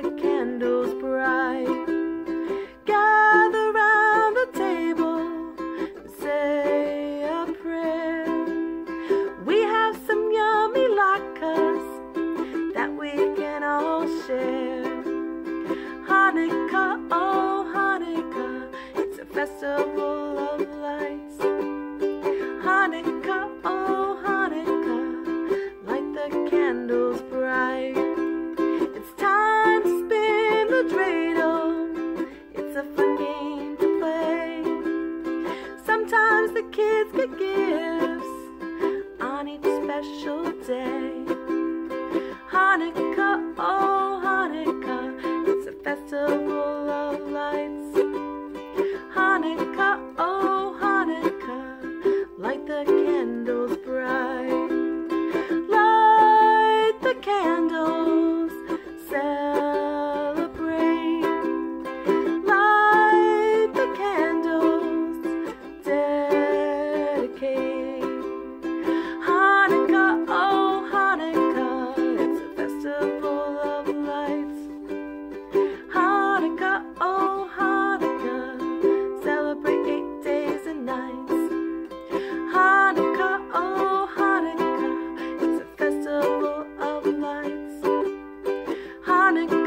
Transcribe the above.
the candles bright. Gather round the table and say a prayer. We have some yummy latkes that we can all share. Hanukkah, oh Hanukkah, it's a festival of lights. gives on each special day. Hanukkah, oh Hanukkah, it's a festival chronic